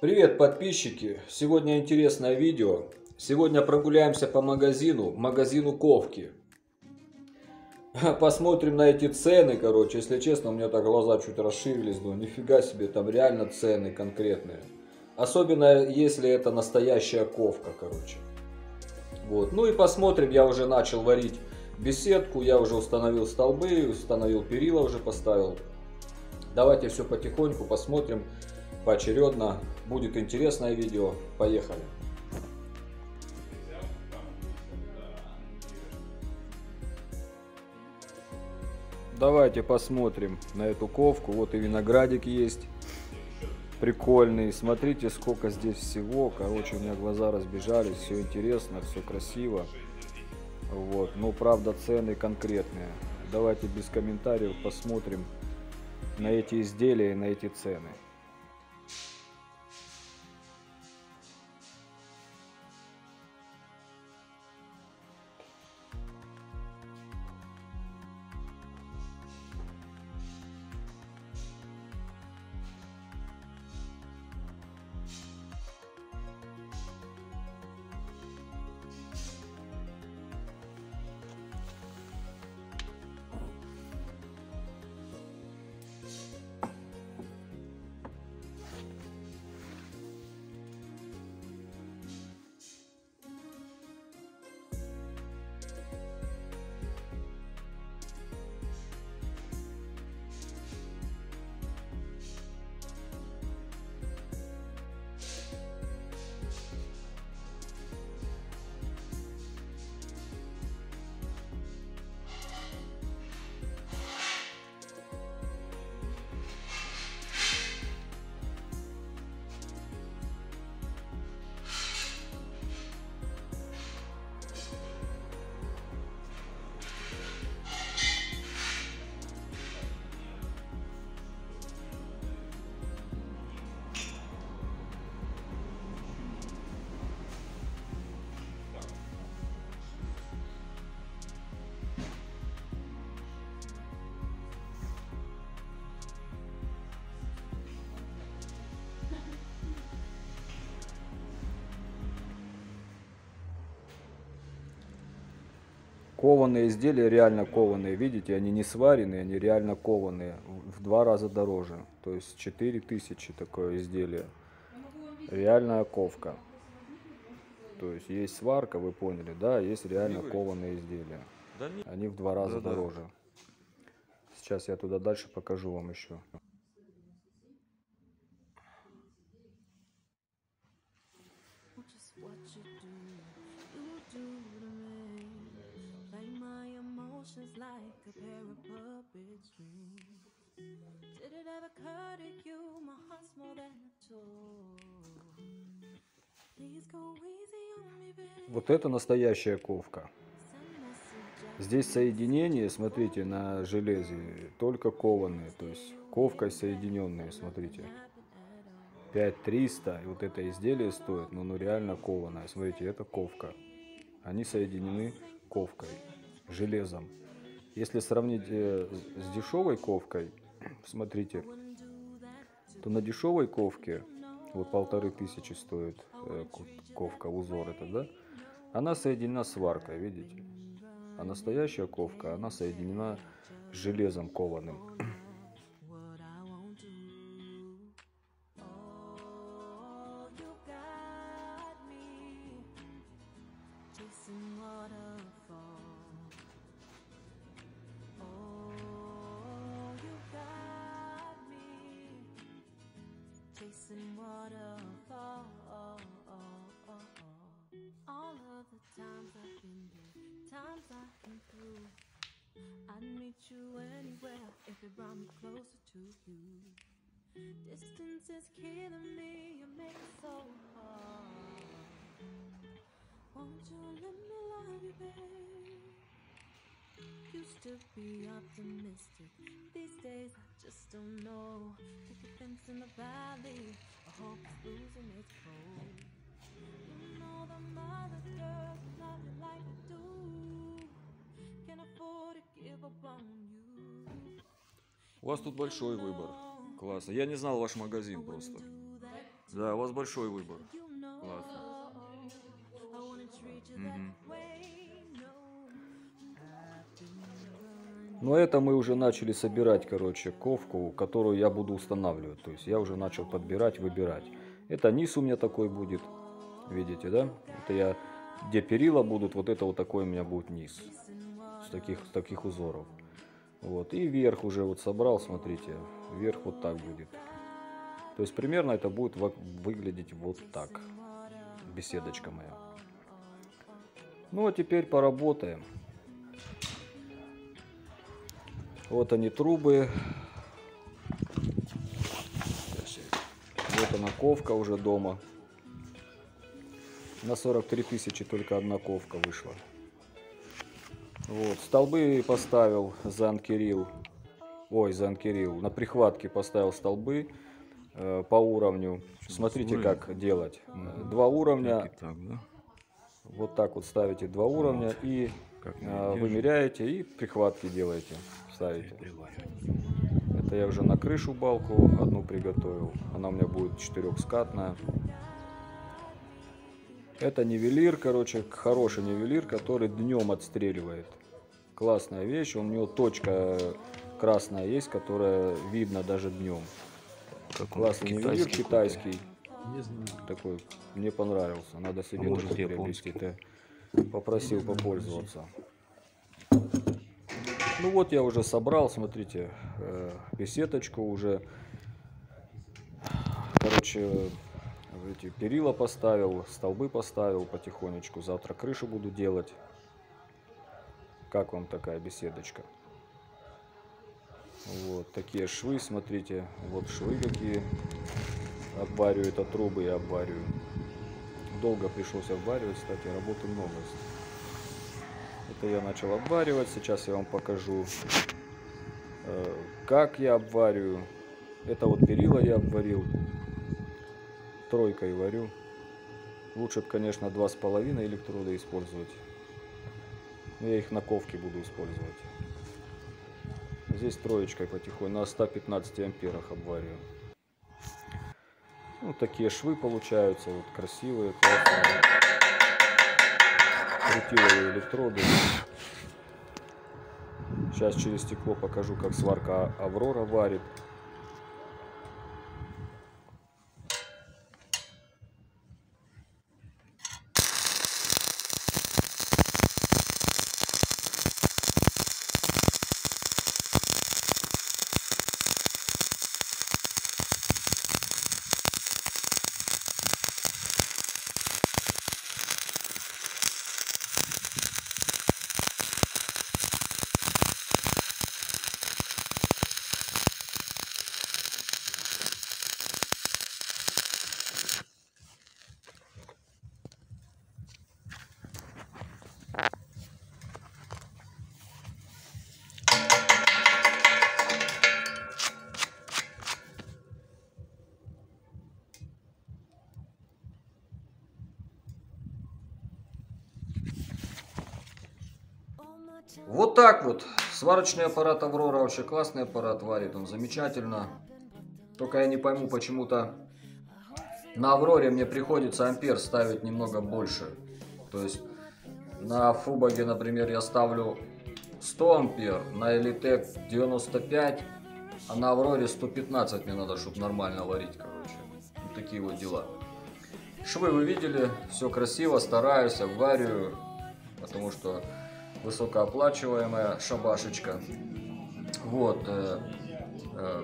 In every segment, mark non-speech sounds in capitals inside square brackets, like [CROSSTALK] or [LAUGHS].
Привет, подписчики! Сегодня интересное видео. Сегодня прогуляемся по магазину, магазину Ковки. [LAUGHS] Посмотрим на эти цены, короче. Если честно, у меня так глаза чуть расширились. Ну, нифига себе, там реально цены конкретные. Особенно, если это настоящая ковка, короче. Вот. Ну и посмотрим, я уже начал варить беседку, я уже установил столбы, установил перила, уже поставил. Давайте все потихоньку посмотрим, поочередно. Будет интересное видео. Поехали. Давайте посмотрим на эту ковку. Вот и виноградик есть. Прикольный. Смотрите, сколько здесь всего. Короче, у меня глаза разбежались. Все интересно, все красиво. Вот. Ну, правда, цены конкретные. Давайте без комментариев посмотрим на эти изделия и на эти цены. Кованые изделия реально кованые, видите, они не сваренные, они реально кованые, в два раза дороже. То есть 4000 такое изделие. Реальная ковка. То есть есть сварка, вы поняли, да, есть реально кованые изделия. Они в два раза дороже. Сейчас я туда дальше покажу вам еще. Just what you do, like a pair of puppet strings. Did it ever occur to you my heart's more than a toy? Please go easy on me, baby. Вот это настоящая ковка. Здесь соединение, смотрите, на железе только кованые, то есть ковкой соединенные, смотрите. 5300, и вот это изделие стоит, но оно реально кованое. Смотрите, это ковка. Они соединены ковкой, железом. Если сравнить э, с дешевой ковкой, [CLEARS THROAT] смотрите, то на дешевой ковке, вот полторы тысячи стоит э, ко- ковка, узор это, да? Она соединена сваркой, видите? А настоящая ковка, она соединена с железом кованым. Chasing waterfalls. All of the times I've been there, times I've been through. I'd meet you anywhere if it brought me closer to you. Distance is killing me, you make it so hard. Won't you let me love you, babe? Used to be optimistic, these days I just don't know. Pick a fence in the valley, a hope is losing its hold. You know the mother girls love you like I do. Can't afford to give up on you. У вас тут большой выбор. Классно. Я не знал ваш магазин просто. Да, у вас большой выбор. Но это мы уже начали собирать, короче, ковку, которую я буду устанавливать. То есть я уже начал подбирать, выбирать. Это низ у меня такой будет. Видите, да? Это я, где перила будут, вот это вот такой у меня будет низ. С таких, с таких узоров. Вот. И верх уже вот собрал, смотрите. Верх вот так будет. То есть примерно это будет выглядеть вот так. Беседочка моя. Ну а теперь поработаем. Вот они трубы. Вот она ковка уже дома. На 43 тысячи только одна ковка вышла. Вот, столбы поставил, заанкерил. Ой, заанкерил. На прихватке поставил столбы э, по уровню. Смотрите, как делать. Э, Два уровня, Так, да? Вот так вот ставите два уровня и Как э, вымеряете и прихватки делаете, ставите. Это я уже на крышу балку одну приготовил. Она у меня будет четырехскатная. Это нивелир, короче, хороший нивелир, который днем отстреливает. Классная вещь. У него точка красная есть, которая видно даже днем. Как Классный нивелир китайский китайский. Не знаю. Такой мне понравился. Надо себе может, такой приобрести. Ты попросил попользоваться. Ну вот я уже собрал, смотрите, э, беседочку уже. Короче, эти перила поставил, столбы поставил потихонечку. Завтра крышу буду делать. Как вам такая беседочка? Вот такие швы, смотрите. Вот швы какие. Обвариваю это трубы, я обвариваю. Долго пришлось обваривать, кстати, работы много. Это я начал обваривать. Сейчас я вам покажу, э, как я обвариваю. Это вот перила я обварил. Тройкой варю. Лучше, б, конечно, два с половиной электрода использовать. Я их на ковке буду использовать. Здесь троечкой потихоньку на 115 амперах обвариваю. Ну, такие швы получаются, вот красивые, классные. Крутиловые электроды. Сейчас через стекло покажу, как сварка Аврора варит. Вот так вот. Сварочный аппарат Аврора вообще классный аппарат, варит он замечательно. Только я не пойму, почему-то на Авроре мне приходится ампер ставить немного больше. То есть на Фубаге, например, я ставлю 100 ампер, на Элитек 95, а на Авроре 115 мне надо, чтобы нормально варить, короче. Вот такие вот дела. Швы вы видели, все красиво, стараюсь, обвариваю, потому что высокооплачиваемая шабашечка. Вот. э, э,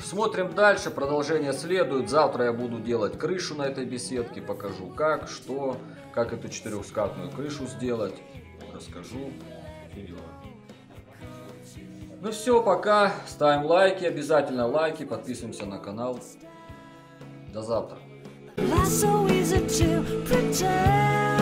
Смотрим дальше, продолжение следует. Завтра я буду делать крышу на этой беседке, покажу как, что, как эту четырехскатную крышу сделать, расскажу. Ну все, пока. Ставим лайки, обязательно лайки, подписываемся на канал. До завтра. That's so easy to pretend.